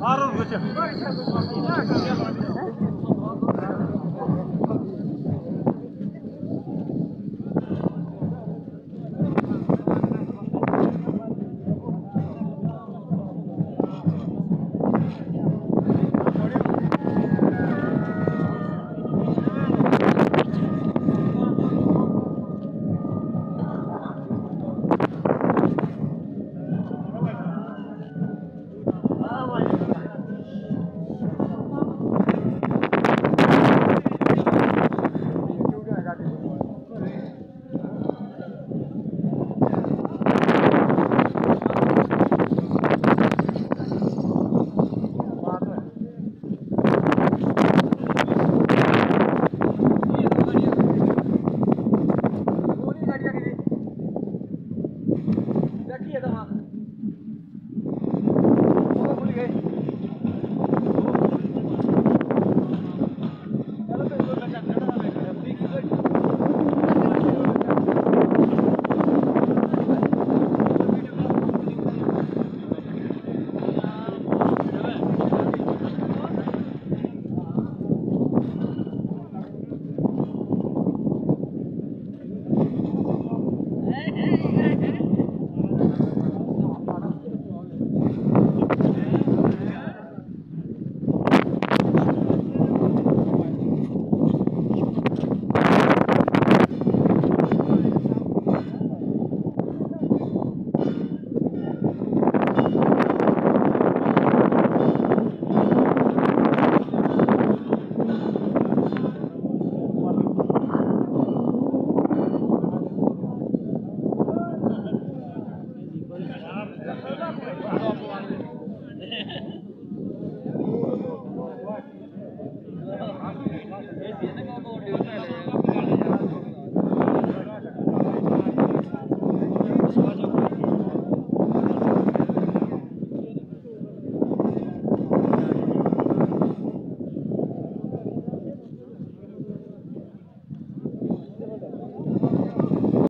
바로 그죠.